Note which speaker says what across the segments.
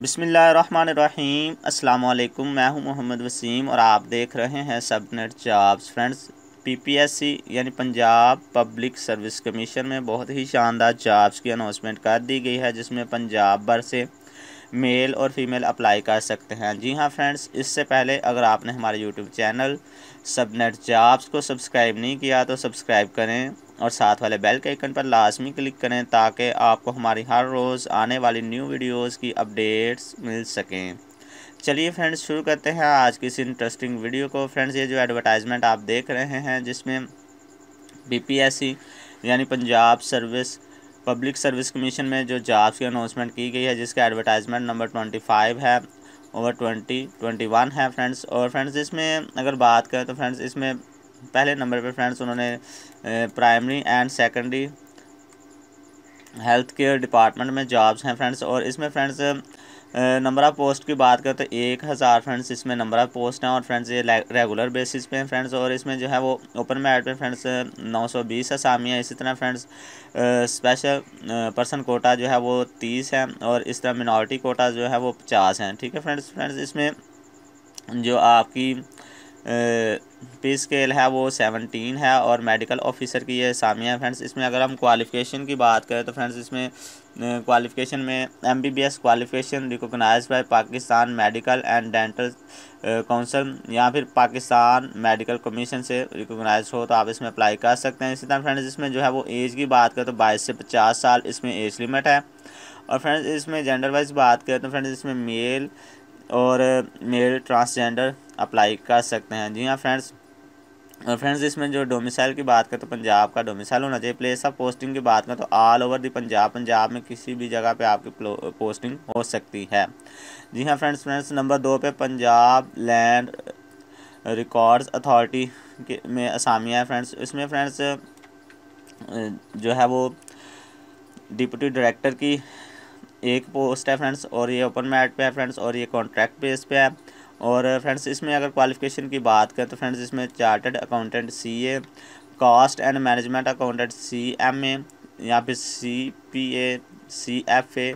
Speaker 1: बिसमीम अल्लाम मैं हूँ मोहम्मद वसीम और आप देख रहे हैं सबनेट जॉब्स। फ्रेंड्स, पीपीएससी यानी पंजाब पब्लिक सर्विस कमीशन में बहुत ही शानदार जॉब्स की अनाउंसमेंट कर दी गई है, जिसमें पंजाब भर से मेल और फीमेल अप्लाई कर सकते हैं। जी हाँ फ्रेंड्स, इससे पहले अगर आपने हमारे यूट्यूब चैनल सबनेट जॉब्स को सब्सक्राइब नहीं किया तो सब्सक्राइब करें और साथ वाले बेल के आइकन पर लाजमी क्लिक करें ताकि आपको हमारी हर रोज़ आने वाली न्यू वीडियोस की अपडेट्स मिल सकें। चलिए फ्रेंड्स, शुरू करते हैं आज की इस इंटरेस्टिंग वीडियो को। फ्रेंड्स, ये जो एडवर्टाइजमेंट आप देख रहे हैं, जिसमें बीपीएससी यानी Punjab service public service commission में जो जॉब्स की अनाउंसमेंट की गई है, जिसका एडवर्टाइजमेंट नंबर ट्वेंटी फाइव है ओवर ट्वेंटी ट्वेंटी वन है फ्रेंड्स और फ्रेंड्स इसमें अगर बात करें तो फ्रेंड्स इसमें पहले नंबर पे फ्रेंड्स उन्होंने primary and secondary health care department में जॉब्स हैं फ्रेंड्स और इसमें फ्रेंड्स नंबर ऑफ़ पोस्ट की बात करें तो एक हज़ार फ्रेंड्स इसमें नंबर ऑफ़ पोस्ट हैं और फ्रेंड्स ये रेगुलर बेसिस पे हैं फ्रेंड्स और इसमें जो है वो ओपन मेरिट पे फ्रेंड्स नौ सौ बीस असामी है, इसी तरह फ्रेंड्स स्पेशल पर्सन कोटा जो है वो तीस है और इस तरह मिनॉरिटी कोटा जो है वो पचास हैं, ठीक है फ्रेंड्स फ्रेंड्स इसमें जो आपकी पे स्केल है वो सेवनटीन है और मेडिकल ऑफिसर की ये सामिया है फ्रेंड्स इसमें अगर हम क्वालिफ़िकेशन की बात करें तो फ्रेंड्स इसमें क्वालिफ़िकेशन में M B B S qualification recognise by Pakistan medical and dental council या फिर पाकिस्तान मेडिकल कमीशन से रिकोगनाइज हो तो आप इसमें अप्लाई कर सकते हैं। इसी तरह फ्रेंड्स इसमें जो है वो एज की बात करें तो बाईस से पचास साल इसमें एज लिमिट है। और फ्रेंड्स इसमें जेंडर वाइज बात करें तो फ्रेंड्स इसमें मेल और मेल ट्रांसजेंडर अप्लाई कर सकते हैं। जी हाँ फ्रेंड्स और फ्रेंड्स इसमें जो डोमिसाइल की बात करें तो पंजाब का डोमिसाइल होना चाहिए। प्लेस ऑफ़ पोस्टिंग की बात करें तो all over the Punjab. Punjab में किसी भी जगह पे आपकी पोस्टिंग हो सकती है। जी हाँ फ्रेंड्स फ्रेंड्स नंबर दो पे पंजाब लैंड रिकॉर्ड्स अथॉरिटी के में असामिया है फ्रेंड्स इसमें फ्रेंड्स जो है वो डिप्टी डायरेक्टर की एक पोस्ट है फ्रेंड्स और ये ओपन मैट पे है फ्रेंड्स और ये कॉन्ट्रैक्ट बेस पे है। और फ्रेंड्स, इसमें अगर क्वालिफिकेशन की बात करें तो फ्रेंड्स, इसमें chartered accountant C A cost and management accountant C M A या फिर C P A C F A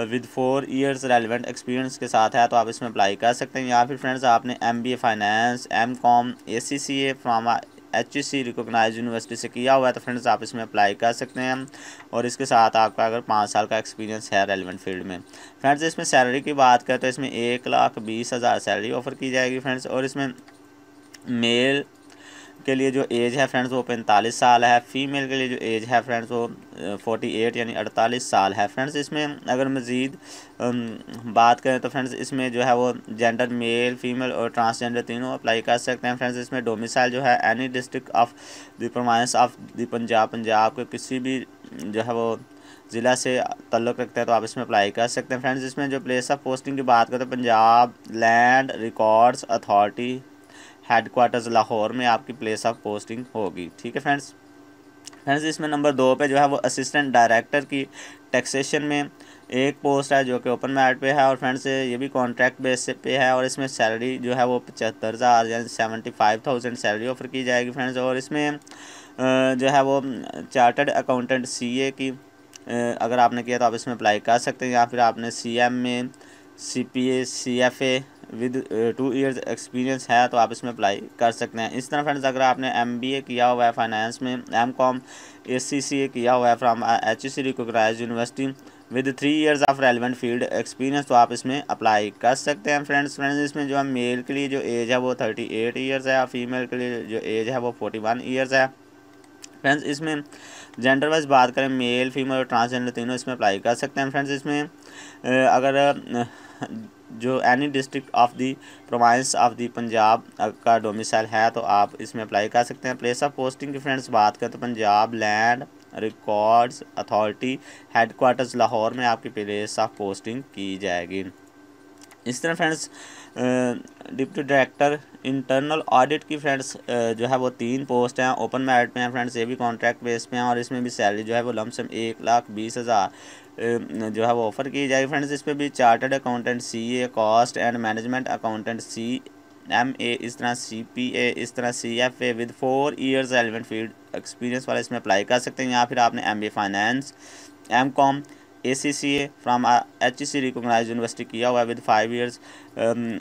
Speaker 1: with four years relevant experience के साथ है तो आप इसमें अप्लाई कर सकते हैं। या फिर फ्रेंड्स, आपने M B A finance M com A C C A from H C recognise university से किया हुआ है तो फ्रेंड्स आप इसमें अप्लाई कर सकते हैं। और इसके साथ आपका अगर पाँच साल का एक्सपीरियंस है रेलिवेंट फ़ील्ड में। फ्रेंड्स इसमें सैलरी की बात करें तो इसमें एक लाख बीस हज़ार सैलरी ऑफ़र की जाएगी फ्रेंड्स और इसमें मेल के लिए जो एज है फ्रेंड्स वो पैंतालीस साल है। फीमेल के लिए जो एज है फ्रेंड्स वो फोर्टी एट यानी अड़तालीस साल है। फ्रेंड्स इसमें अगर मज़ीद बात करें तो फ्रेंड्स इसमें जो है वो जेंडर मेल फीमेल और ट्रांसजेंडर तीनों अप्लाई कर सकते हैं। फ्रेंड्स इसमें डोमिसाइल जो है any district of the province of the Punjab Punjab के किसी भी, जो है वो ज़िला से तल्लुक़ रखते हैं तो आप इसमें अप्लाई कर सकते हैं। फ्रेंड्स इसमें जो प्लेस ऑफ़ पोस्टिंग की बात करें तो Punjab land records authority headquarters Lahore में आपकी प्लेस ऑफ़ पोस्टिंग होगी। ठीक है फ्रेंड्स फ्रेंड्स इसमें नंबर दो पे जो है वो असिस्टेंट डायरेक्टर की टैक्सेशन में एक पोस्ट है जो कि ओपन मैरिट पे है और फ्रेंड्स ये भी कॉन्ट्रैक्ट बेस पे है और इसमें सैलरी जो है वो पचहत्तर हज़ार यानी seventy five thousand salary offer की जाएगी फ्रेंड्स और इसमें जो है वो चार्टर्ड अकाउंटेंट सी ए की अगर आपने किया तो आप इसमें अप्लाई कर सकते हैं या फिर आपने सी एम में C P A C F A with two years experience है तो आप इसमें अप्लाई कर सकते हैं। इस तरह फ्रेंड्स अगर आपने एम बी ए किया हुआ है फाइनेंस में M com A C C ए किया हुआ है from H C recognise university with three years of relevant field experience तो आप इसमें अप्लाई कर सकते हैं फ्रेंड्स फ्रेंड्स इसमें जो है मेल के लिए जो एज है, वो थर्टी एट ईयर्स है, और फीमेल के लिए जो एज है, वो फोर्टी वन ईयर्स है। फ्रेंड्स इसमें जेंडर वाइज बात करें मेल फीमेल और ट्रांसजेंडर तीनों इसमें अप्लाई कर सकते हैं। फ्रेंड्स इसमें अगर जो any district of the province of the Punjab का डोमिसाइल है तो आप इसमें अप्लाई कर सकते हैं। प्लेस ऑफ़ पोस्टिंग की फ्रेंड्स बात करें तो Punjab land records authority headquarters Lahore में आपकी प्लेस ऑफ़ पोस्टिंग की जाएगी। इस तरह friends deputy director internal audit की फ्रेंड्स जो है वो तीन पोस्ट हैं। ओपन मेरिट में हैं फ्रेंड्स ये भी कॉन्ट्रैक्ट बेस पे हैं और इसमें भी सैलरी जो है वो लमसम एक लाख बीस हज़ार जो है वो ऑफ़र की जाएगी फ्रेंड्स इस पर भी chartered accountant C A cost and management accountant C M A इस तरह सी पी ए इस तरह C F A with four years element field experience वाले इसमें अप्लाई कर सकते हैं। या फिर आपने M B finance M com A C C A from H C recognise university किया हुआ है with five years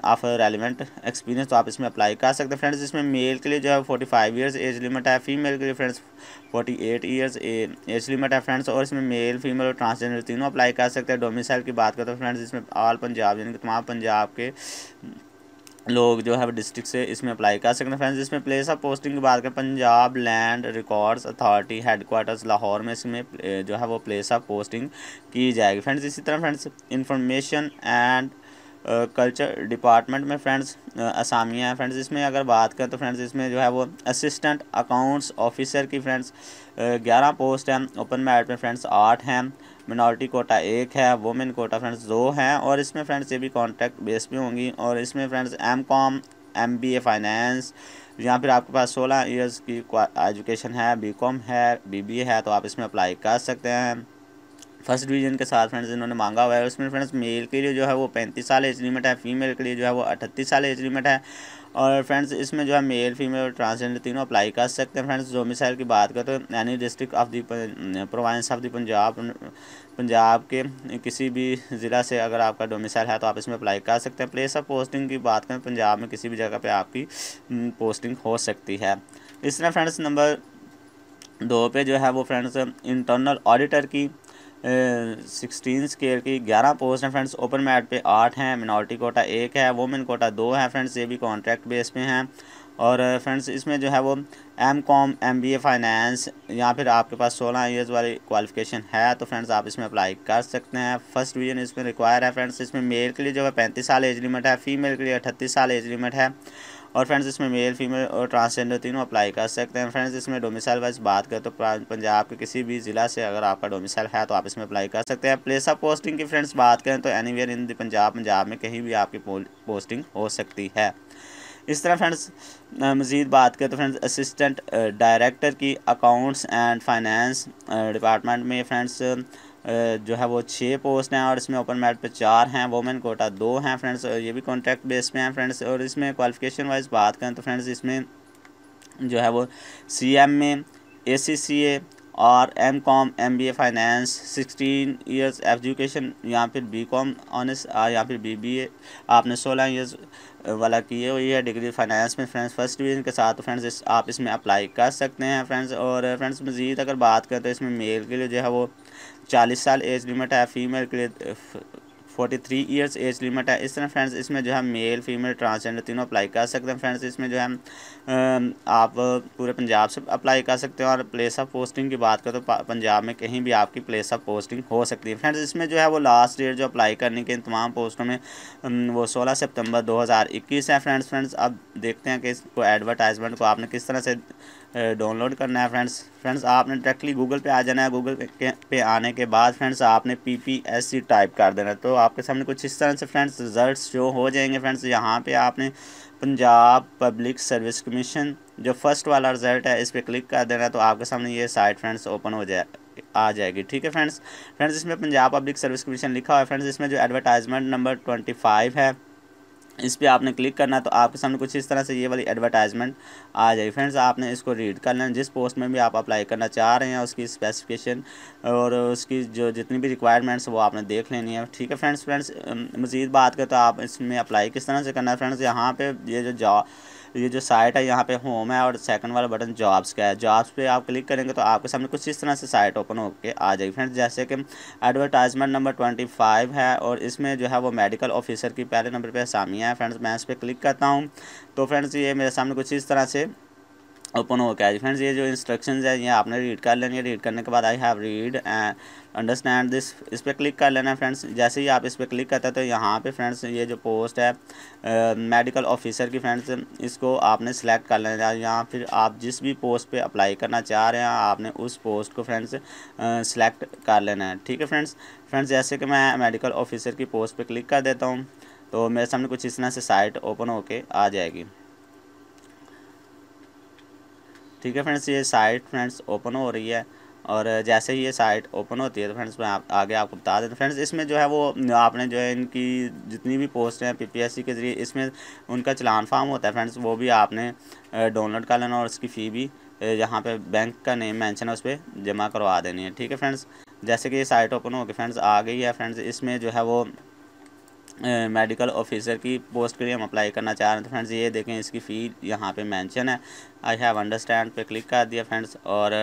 Speaker 1: of relevant experience तो आप इसमें अप्लाई कर सकते हैं। फ्रेंड्स इसमें मेल के लिए जो है forty five years age limit है। फीमेल के लिए friends forty eight years age limit है। फ्रेंड्स और इसमें मेल फीमेल और ट्रांसजेंडर तीनों अप्लाई कर सकते हैं। डोमिसाइल की बात करते हैं फ्रेंड्स इसमें ऑल पंजाब यानी कि तमाम पंजाब के लोग जो है डिस्ट्रिक्ट से इसमें अप्लाई कर सकते हैं। फ्रेंड्स इसमें प्लेस ऑफ़ पोस्टिंग की बात करें Punjab land records authority headquarters Lahore में इसमें जो है वो प्लेस ऑफ़ पोस्टिंग की जाएगी। फ्रेंड्स इसी तरह friends information and culture department में फ्रेंड्स असामियाँ हैं। फ्रेंड्स इसमें अगर बात करें तो फ्रेंड्स इसमें जो है वो असिस्टेंट अकाउंट्स ऑफिसर की फ्रेंड्स ग्यारह पोस्ट हैं। ओपन मैरिट में फ्रेंड्स आठ हैं। मिनॉरिटी कोटा एक है वुमेन कोटा फ्रेंड्स दो हैं और इसमें फ्रेंड्स ये भी कॉन्ट्रैक्ट बेस पे होंगी और इसमें friends M com M B A finance यहाँ फिर आपके पास सोलह ईयर्स की एजुकेशन है बी कॉम है बी बी ए है तो आप इसमें अप्लाई कर सकते हैं। फ़र्स्ट डिवीज़न के साथ फ्रेंड्स इन्होंने मांगा हुआ है, उसमें फ्रेंड्स मेल के लिए जो है वो पैंतीस साल एज लिमिट है फीमेल के लिए जो है वो अठतीस साल एज लिमिट है और फ्रेंड्स इसमें जो है मेल फीमेल और ट्रांसजेंडर तीनों अप्लाई कर सकते हैं। फ्रेंड्स डोमिसाइल की बात करें तो यानी district of the province of the Punjab Punjab के किसी भी ज़िला से अगर आपका डोमिसाइल है तो आप इसमें अप्लाई कर सकते हैं। प्लेस ऑफ़ पोस्टिंग की बात करें पंजाब में किसी भी जगह पर आपकी पोस्टिंग हो सकती है। इस तरह फ्रेंड्स नंबर दो पे जो है वो फ्रेंड्स इंटरनल ऑडिटर की सिक्सटीन स्केयर की ग्यारह पोस्ट हैं फ्रेंड्स। ओपन मैट पे आठ हैं, मिनॉरिटी कोटा एक है, वोमेन कोटा दो है फ्रेंड्स। ये भी कॉन्ट्रैक्ट बेस पे हैं। और फ्रेंड्स, इसमें जो है वो M com M B A finance या फिर आपके पास सोलह ईयर्स वाली क्वालिफिकेशन है तो फ्रेंड्स आप इसमें अप्लाई कर सकते हैं। फ़र्स्ट डिवीज़न इसमें रिक्वायर है फ्रेंड्स। इसमें मेल के लिए जो है पैंतीस साल एज लिमिट है फीमेल के लिए अठतीस साल एज लिमिट है। और फ्रेंड्स इसमें मेल फीमेल और ट्रांसजेंडर तीनों अप्लाई कर सकते हैं। फ्रेंड्स इसमें डोमिसाइल वाइज बात करें तो पंजाब के किसी भी ज़िला से अगर आपका डोमिसाइल है तो आप इसमें अप्लाई कर सकते हैं। प्लेस ऑफ़ पोस्टिंग की फ्रेंड्स बात करें तो any in the Punjab Punjab में कहीं भी आपकी पोस्टिंग हो सकती है। इस तरह फ्रेंड्स मज़ीद बात करें तो फ्रेंड्स असिस्टेंट डायरेक्टर की अकाउंट्स एंड फाइनेंस डिपार्टमेंट में फ्रेंड्स जो है वो छः पोस्ट हैं और इसमें ओपन मेरिट पे चार हैं वोमेन कोटा दो हैं फ्रेंड्स ये भी कॉन्ट्रैक्ट बेस पे हैं फ्रेंड्स और इसमें क्वालिफिकेशन वाइज बात करें तो फ्रेंड्स इसमें जो है वो सी एम में ए सी सी ए और M com M B A finance sixteen years education या फिर बी कॉम ऑनर्स या फिर बी बी ए आपने सोलह ईयर्स वाला किए हुई है डिग्री फाइनेंस में फ्रेंड्स फ़र्स्ट डिवीज़न के साथ फ्रेंड्स इस, आप इसमें अप्लाई कर सकते हैं फ्रेंड्स और फ्रेंड्स मज़ीद अगर बात करें तो इसमें मेल के लिए जो है वो चालीस साल एज लिमिट है, फीमेल के लिए forty three years age limit है। इस तरह फ्रेंड्स इसमें जो है मेल फीमेल ट्रांसजेंडर तीनों अप्लाई कर सकते हैं फ्रेंड्स इसमें जो है आप पूरे पंजाब से अप्लाई कर सकते हैं और प्लेस ऑफ़ पोस्टिंग की बात करें तो पंजाब में कहीं भी आपकी प्लेस ऑफ़ पोस्टिंग हो सकती है। फ्रेंड्स इसमें जो है वो लास्ट डेट जो अप्लाई करने के इन तमाम पोस्टों में वो सोलह सितंबर दो है फ्रेंड्स फ्रेंड्स अब देखते हैं कि इसको एडवर्टाइजमेंट को आपने किस तरह से डाउनलोड करना है फ्रेंड्स फ्रेंड्स आपने डायरेक्टली गूगल पे आ जाना है। गूगल पे, पे आने के बाद फ्रेंड्स आपने P P S C type कर देना है। तो आपके सामने कुछ इस तरह से फ्रेंड्स रिजल्ट्स शो हो जाएँगे फ्रेंड्स यहाँ पे आपने पंजाब पब्लिक सर्विस कमीशन जो फ़र्स्ट वाला रिज़ल्ट है इस पर क्लिक कर देना है तो आपके सामने ये साइट फ्रेंड्स ओपन हो जाए आ जाएगी। ठीक है फ्रेंड्स फ्रेंड्स इसमें पंजाब पब्लिक सर्विस कमीशन लिखा हुआ है फ्रेंड्स इसमें जो एडवर्टाइजमेंट नंबर ट्वेंटी फाइव है इस पर आपने क्लिक करना तो आपके सामने कुछ इस तरह से ये वाली एडवर्टाइजमेंट आ जाएगी। फ्रेंड्स आपने इसको रीड कर लेना। जिस पोस्ट में भी आप अप्लाई करना चाह रहे हैं, उसकी स्पेसिफिकेशन और उसकी जो जितनी भी रिक्वायरमेंट्स वो आपने देख लेनी है। ठीक है फ्रेंड्स फ्रेंड्स मज़ीद बात करें तो आप इसमें अप्लाई किस तरह से करना है? फ्रेंड्स यहाँ पर ये जो जॉब ये जो साइट है, यहाँ पे होम है और सेकंड वाला बटन जॉब्स का है। जॉब्स पे आप क्लिक करेंगे तो आपके सामने कुछ इस तरह से साइट ओपन होकर आ जाएगी। फ्रेंड्स जैसे कि एडवर्टाइजमेंट नंबर ट्वेंटी फाइव है और इसमें जो है वो मेडिकल ऑफिसर की पहले नंबर पर सामिया है। फ्रेंड्स मैं इस पर क्लिक करता हूँ। तो फ्रेंड्स ये मेरे सामने कुछ इस तरह से ओपन हो गया फ्रेंड्स ये जो इंस्ट्रक्शंस है ये आपने रीड कर लेनी है। रीड करने के बाद I have read and understand this इस पर क्लिक कर लेना है फ्रेंड्स। जैसे ही आप इस पर क्लिक करते हैं तो यहाँ पे फ्रेंड्स ये जो पोस्ट है मेडिकल uh, ऑफिसर की फ्रेंड्स इसको आपने सेलेक्ट कर लेना है। या फिर आप जिस भी पोस्ट पे अप्लाई करना चाह रहे हैं आपने उस पोस्ट को फ्रेंड्स सेलेक्ट uh, कर लेना है। ठीक है फ्रेंड्स? फ्रेंड्स जैसे कि मैं मेडिकल ऑफिसर की पोस्ट पर क्लिक कर देता हूँ तो मेरे सामने कुछ इस तरह से साइट ओपन होके आ जाएगी। ठीक है फ्रेंड्स ये साइट फ्रेंड्स ओपन हो रही है और जैसे ही ये साइट ओपन होती है तो फ्रेंड्स मैं आप, आगे आपको बता देता फ्रेंड्स इसमें जो है वो आपने जो है इनकी जितनी भी पोस्ट हैं पीपीएससी के ज़रिए इसमें उनका चलान फार्म होता है फ्रेंड्स वो भी आपने डाउनलोड कर लेना और उसकी फ़ी भी यहाँ पे बैंक का नेम मेंशन है उस पर जमा करवा देनी है। ठीक है फ्रेंड्स जैसे कि ये साइट ओपन हो गई फ्रेंड्स आ गई है फ्रेंड्स इसमें जो है वो मेडिकल ऑफिसर की पोस्ट के लिए हम अप्लाई करना चाह रहे हैं तो फ्रेंड्स ये देखें इसकी फ़ी यहाँ पे मेंशन है। आई हैव अंडरस्टैंड पे क्लिक कर दिया फ्रेंड्स और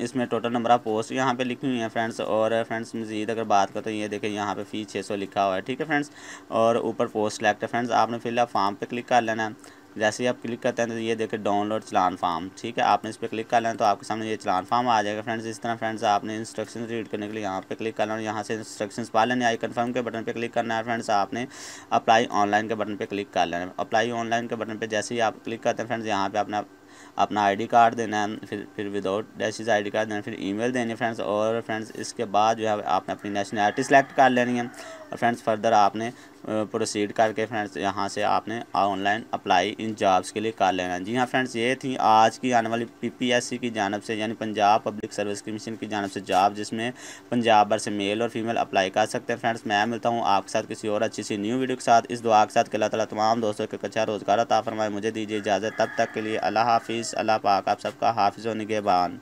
Speaker 1: इसमें टोटल नंबर ऑफ़ पोस्ट यहाँ पे लिखी हुई हैं फ्रेंड्स और फ्रेंड्स मज़ीद अगर बात करें तो ये देखें यहाँ पे फ़ी 600 लिखा हुआ है, ठीक है फ्रेंड्स और ऊपर पोस्ट सेलेक्ट है फ्रेंड्स आपने फ़िलहाल फॉर्म पे क्लिक कर लेना है। जैसे ही आप क्लिक करते हैं तो ये देखें डाउनलोड चलान फार्म ठीक है? आपने इस पर क्लिक कर लेना तो आपके सामने ये चलान फार्म आ जाएगा। फ्रेंड्स, इस तरह फ्रेंड्स आपने इंस्ट्रक्शन रीड करने के लिए यहाँ पे क्लिक करना है यहाँ से इंस्ट्रक्शंस पा लेने आई कन्फर्म के बटन पे क्लिक करना है। फ्रेंड्स, आपने अप्लाई ऑनलाइन के बटन पर क्लिक कर लेना है। अप्लाई ऑनलाइन के बटन पर जैसे ही आप क्लिक करते हैं फ्रेंड्स, यहाँ पर अपना अपना आईडी कार्ड देना है। फिर फिर विदाउट डैशिज आईडी कार्ड देना फिर ईमेल देनी है फ्रेंड्स और फ्रेंड्स, इसके बाद जो है आपने अपनी नेशनैलिटी सेलेक्ट कर लेनी है। और फ्रेंड्स फर्दर आपने प्रोसीड करके फ्रेंड्स यहाँ से आपने ऑनलाइन अप्लाई इन जॉब्स के लिए कर लेना। जी हाँ फ्रेंड्स ये थी आज की आने वाली पीपीएससी की जानब से, यानी पंजाब पब्लिक सर्विस कमीशन की जानब से जॉब जिसमें पंजाब भर से मेल और फीमेल अप्लाई कर सकते हैं। फ्रेंड्स मैं मिलता हूँ आपके साथ किसी और अच्छी सी न्यू वीडियो के साथ। इस दुआ के साथ कि अल्लाह तमाम दोस्तों के कच्चा रोज़गार अता फरमाए। मुझे दीजिए इजाज़त। तब तक के लिए अल्लाह हाफिज़, अल्लाह पाक आप सबका हाफिज़ व निगेबान